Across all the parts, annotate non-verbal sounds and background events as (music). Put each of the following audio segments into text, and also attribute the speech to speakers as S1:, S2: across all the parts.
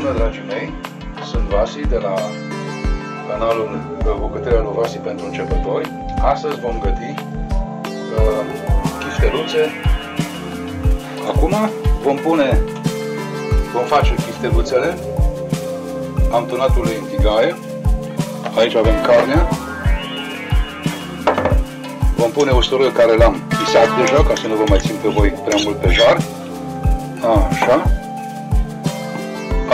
S1: Bună, dragii mei! Sunt Vasi de la canalul Bucătăria lui Vasi pentru începători. Astăzi vom găti uh, chifteluțe. Acum vom pune, vom face chifteluțele. Am tunat ulei în tigaie. Aici avem carnea. Vom pune usturoiul care l-am pisat deja, ca să nu vă mai țin pe voi prea mult pe jar. Așa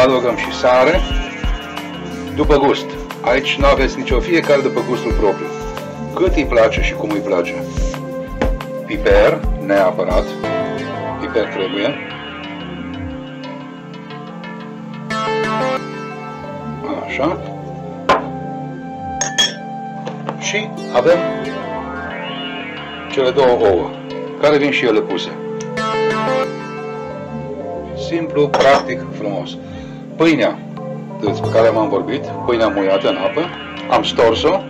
S1: adăugăm și sare, după gust. Aici nu aveți nicio, fiecare după gustul propriu. Cât îi place și cum îi place. Piper, neapărat. Piper trebuie. Așa. Și avem cele două ouă, care vin și ele puse. Simplu, practic, frumos. Pâinea despre care m-am vorbit, pâinea muiată în apă, am stors-o,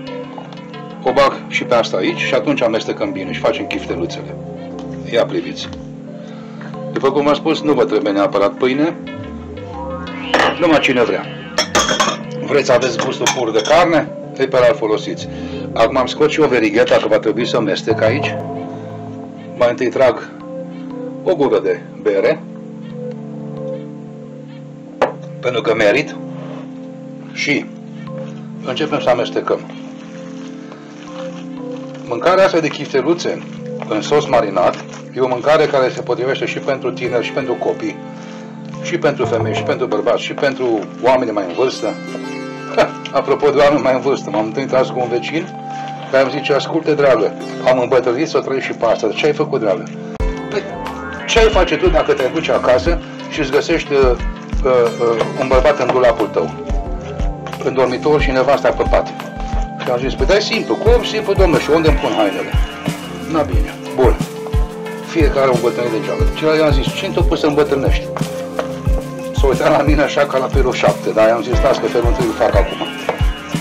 S1: o bag și pe asta aici și atunci amestecăm bine și facem chifteluțele. Ia priviți. După cum am spus, nu vă trebuie neapărat pâine, numai cine vrea. Vreți să aveți gustul pur de carne? Ei pe al folosiți. Acum am scos și o verigheta, că va trebui să amestec aici. Mai întâi trag o gură de bere, pentru că merit și începem să amestecăm. Mâncarea asta de chifteluțe în sos marinat e o mâncare care se potrivește și pentru tineri, și pentru copii, și pentru femei, și pentru bărbați, și pentru oameni mai în vârstă. Ha, apropo de oameni mai în vârstă, m-am întâlnit azi cu un vecin care îmi zice, asculte, dragă, am îmbătrânit să trăiesc și pe asta. Ce ai făcut, dragă? Păi, ce ai face tu dacă te duci acasă și îți găsești uh, uh, un bărbat în dulapul tău, în dormitor și nevasta pe pat. Și am zis, păi dai simplu, cum simplu, domnule, și unde îmi pun hainele? Na bine, bun. Fiecare un bătrânit degeaba. Celălalt i-am zis, ce tot pus să îmbătrânești? S-a uitat la mine așa ca la felul 7, dar i-am zis, stați că felul întâi fac acum.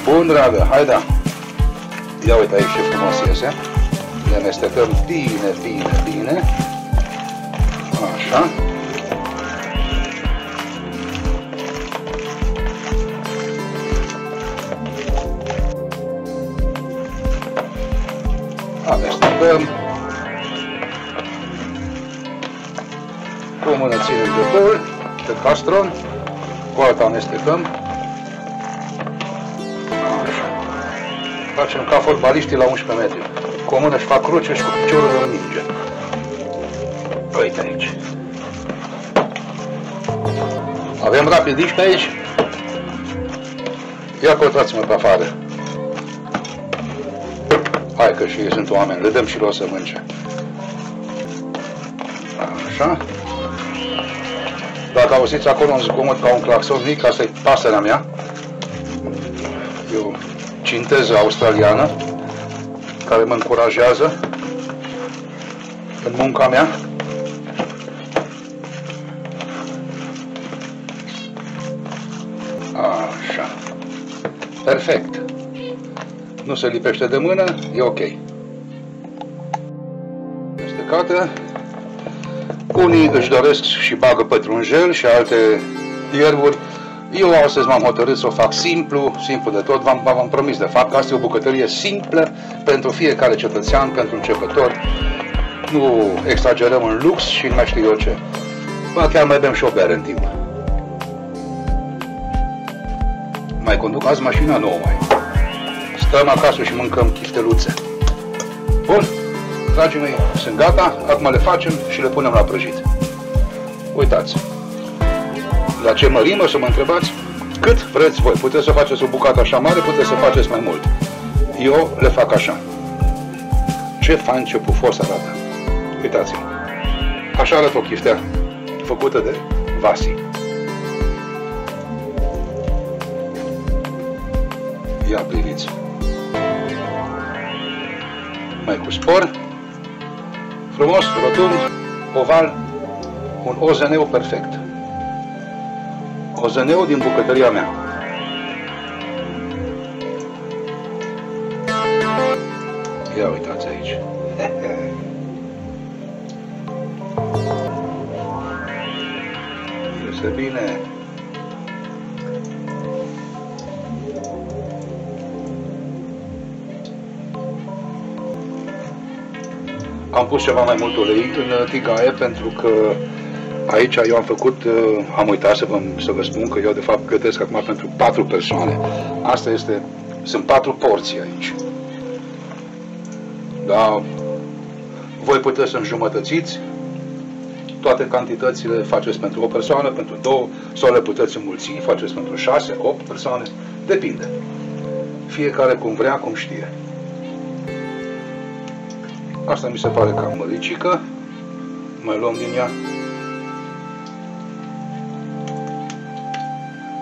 S1: Bun, dragă, hai da. Ia uite aici ce frumos iese. Ne amestecăm bine, bine, bine. Așa. Amestecăm cu o mână ținem de băl, de castron, cu alta amestecăm. Așa. Facem ca fotbaliștii la 11 metri. Cu o mână își fac cruce și cu piciorul îl minge. Uite aici. Avem rapid pe aici. Ia căutați-mă pe afară. Hai că și ei sunt oameni, le dăm și lor să mânce. Așa. Dacă auziți acolo un zgomot ca un claxon mic, asta e pasărea mea. E o cinteză australiană care mă încurajează în munca mea. Așa. Perfect nu se lipește de mână, e ok. Mestecată. Unii își doresc și bagă pătrunjel și alte ierburi. Eu astăzi m-am hotărât să o fac simplu, simplu de tot. V-am promis de fapt că asta e o bucătărie simplă pentru fiecare cetățean, pentru începător. Nu exagerăm în lux și nu mai știu eu ce. Ba chiar mai bem și o bere în timp. Mai conduc azi mașina nouă mai. Stăm acasă și mâncăm chifteluțe. Bun, dragii mei, sunt gata, acum le facem și le punem la prăjit. Uitați, la ce mărime să mă întrebați? Cât vreți voi. Puteți să faceți o bucată așa mare, puteți să faceți mai mult. Eu le fac așa. Ce fain, ce pufos arată. Uitați-vă. Așa arată o chiftea făcută de Vasi. Ia priviți mai cu spor, frumos, rotund, oval, un ozăneu perfect. Ozăneu din bucătăria mea. Ia uitați aici. (laughs) Este bine. Am pus ceva mai mult ulei în tigaie pentru că aici eu am făcut, am uitat să vă, să vă spun că eu de fapt gătesc acum pentru patru persoane. Asta este, sunt patru porții aici. Da, voi puteți să înjumătățiți toate cantitățile, faceți pentru o persoană, pentru două, sau le puteți înmulți, faceți pentru șase, opt persoane, depinde. Fiecare cum vrea, cum știe. Asta mi se pare cam măricică. Mai luăm din ea.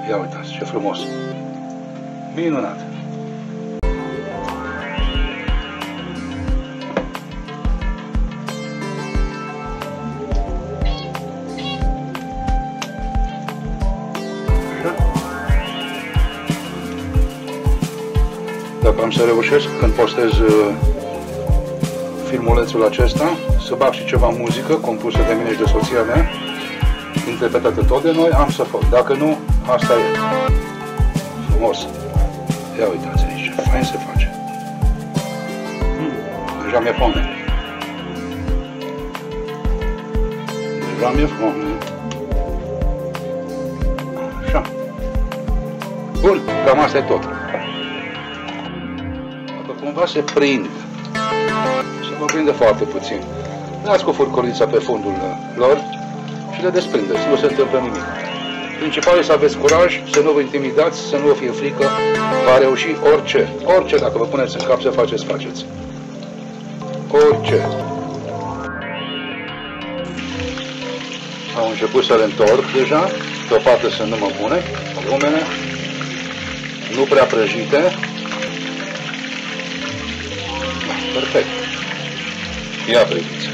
S1: Ia uitați, ce frumos! Minunat! Dacă am să reușesc, când postez uh, filmulețul acesta, să bag și ceva muzică compusă de mine și de soția mea, interpretată tot de noi, am să fac. Dacă nu, asta e. Frumos. Ia uitați aici, fain se face. Hmm, deja mi-e foame. Deja mi-e foame. Așa. Bun, cam asta e tot cumva se prind. Se vă prinde foarte puțin. Dați cu furcolița pe fundul lor și le desprindeți. Nu se întâmplă nimic. Principal este să aveți curaj, să nu vă intimidați, să nu vă fie frică. Va reuși orice. Orice, dacă vă puneți în cap să faceți, faceți. Orice. Au început să le întorc deja. Pe o parte sunt numai bune, rumene, nu prea prăjite, Perfect. Ia priviți.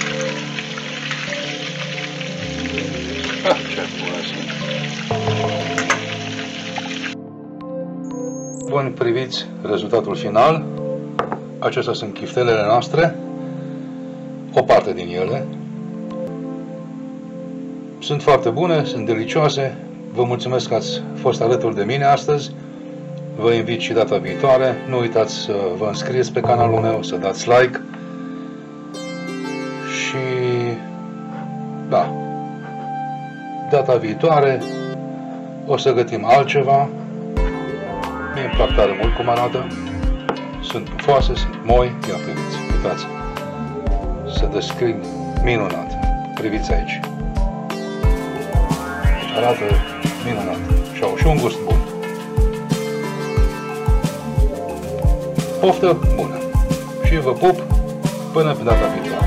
S1: Ah, ce sunt. Bun, priviți rezultatul final. Acestea sunt chiftelele noastre. O parte din ele. Sunt foarte bune, sunt delicioase. Vă mulțumesc că ați fost alături de mine astăzi. Vă invit și data viitoare. Nu uitați să vă înscrieți pe canalul meu, să dați like. Da, data viitoare o să gătim altceva. Mie îmi plac tare mult cum arată. Sunt pufoase, sunt moi. Ia priviți, uitați. Să descriu minunat. Priviți aici. Arată minunat. Și au și un gust bun. Poftă bună! Și vă pup până pe data viitoare!